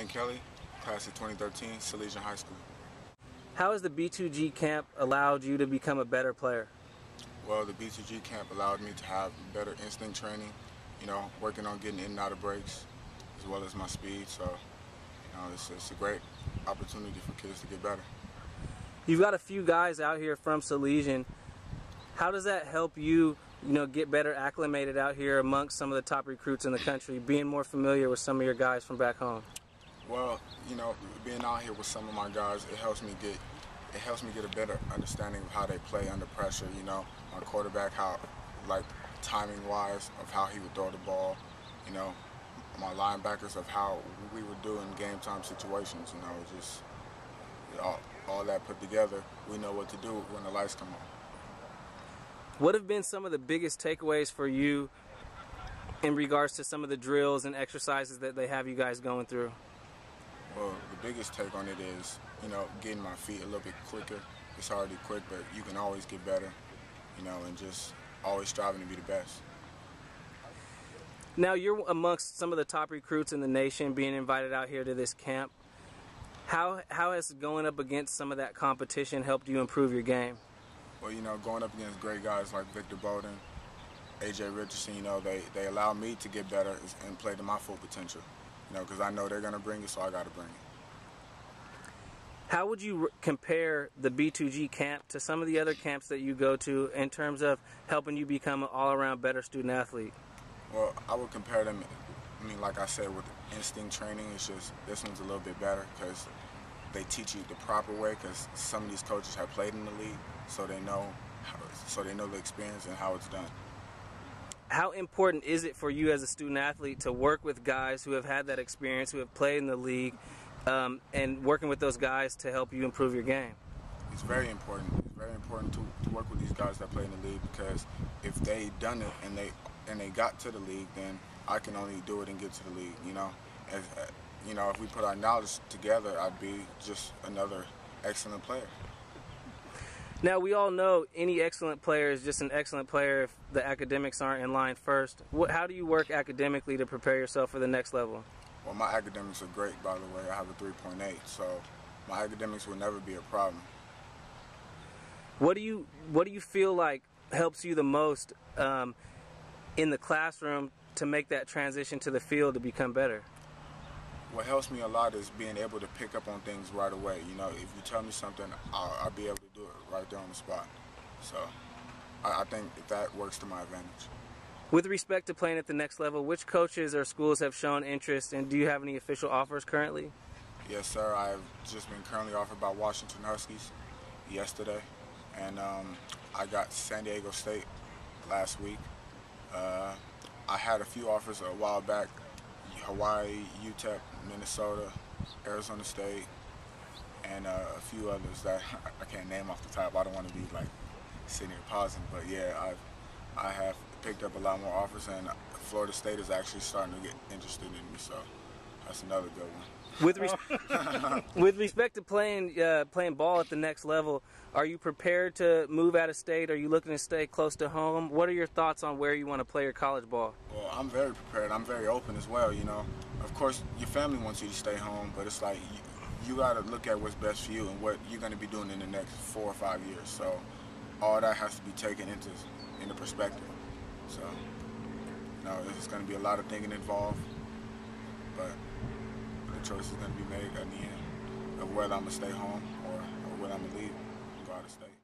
Jermaine Kelly, class of 2013, Salesian High School. How has the B2G camp allowed you to become a better player? Well, the B2G camp allowed me to have better instinct training, you know, working on getting in and out of breaks, as well as my speed. So, you know, it's, it's a great opportunity for kids to get better. You've got a few guys out here from Salesian. How does that help you, you know, get better acclimated out here amongst some of the top recruits in the country, being more familiar with some of your guys from back home? Well, you know, being out here with some of my guys, it helps me get it helps me get a better understanding of how they play under pressure. You know, my quarterback, how like timing wise of how he would throw the ball. You know, my linebackers of how we would do in game time situations. You know, just all, all that put together, we know what to do when the lights come on. What have been some of the biggest takeaways for you in regards to some of the drills and exercises that they have you guys going through? Well, the biggest take on it is, you know, getting my feet a little bit quicker. It's already quick, but you can always get better, you know, and just always striving to be the best. Now, you're amongst some of the top recruits in the nation being invited out here to this camp. How, how has going up against some of that competition helped you improve your game? Well, you know, going up against great guys like Victor Bolden, AJ Richardson, you know, they, they allow me to get better and play to my full potential. You know, because I know they're going to bring it, so I got to bring it. How would you compare the B2G camp to some of the other camps that you go to in terms of helping you become an all-around better student athlete? Well, I would compare them, I mean, like I said, with instinct training, it's just this one's a little bit better because they teach you the proper way because some of these coaches have played in the league, so they know, how, so they know the experience and how it's done how important is it for you as a student athlete to work with guys who have had that experience, who have played in the league, um, and working with those guys to help you improve your game? It's very important. It's very important to, to work with these guys that play in the league because if they done it and they and they got to the league, then I can only do it and get to the league. You know, if, uh, you know, if we put our knowledge together, I'd be just another excellent player. Now, we all know any excellent player is just an excellent player if the academics aren't in line first. What, how do you work academically to prepare yourself for the next level? Well, my academics are great, by the way. I have a 3.8, so my academics will never be a problem. What do you What do you feel like helps you the most um, in the classroom to make that transition to the field to become better? What helps me a lot is being able to pick up on things right away. You know, if you tell me something, I'll, I'll be able to do it right there on the spot. So I, I think that works to my advantage. With respect to playing at the next level, which coaches or schools have shown interest, and do you have any official offers currently? Yes, sir. I've just been currently offered by Washington Huskies yesterday, and um, I got San Diego State last week. Uh, I had a few offers a while back Hawaii, UTEP, Minnesota, Arizona State, and uh, a few others that I can't name off the top. I don't want to be like sitting here pausing, but yeah, I've I have picked up a lot more offers, and Florida State is actually starting to get interested in me. So that's another good one. With, res- with respect to playing uh, playing ball at the next level, are you prepared to move out of state? Are you looking to stay close to home? What are your thoughts on where you want to play your college ball? Well, I'm very prepared. I'm very open as well. You know, of course, your family wants you to stay home, but it's like you, you got to look at what's best for you and what you're going to be doing in the next four or five years. So all that has to be taken into into perspective. So, you know, there's going to be a lot of thinking involved, but choice is going to be made at the end of whether I'm going to stay home or, or whether I'm going to leave and go out of state.